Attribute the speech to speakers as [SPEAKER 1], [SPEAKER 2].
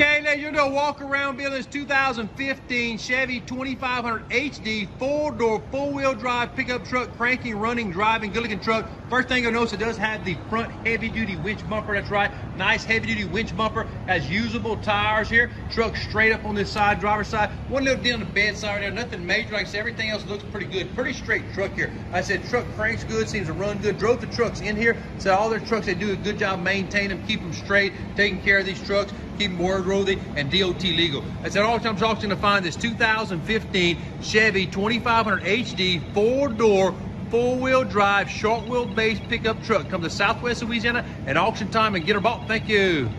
[SPEAKER 1] Okay, now you're gonna walk around building this 2015 Chevy 2500 HD four-door, four-wheel drive pickup truck, cranking, running, driving, good-looking truck. First thing you'll notice, it does have the front heavy-duty winch bumper. That's right, nice heavy-duty winch bumper. Has usable tires here. Truck straight up on this side, driver's side. One little dent on the bed side there, nothing major. Like I said, everything else looks pretty good. Pretty straight truck here. I said truck cranks good, seems to run good. Drove the trucks in here. Said all their trucks, they do a good job maintaining them, keep them straight, taking care of these trucks keep them and DOT legal. The time I'm auction to find this 2015 Chevy 2500 HD four-door four-wheel drive short wheelbase pickup truck. Come to Southwest Louisiana at auction time and get her bought. Thank you.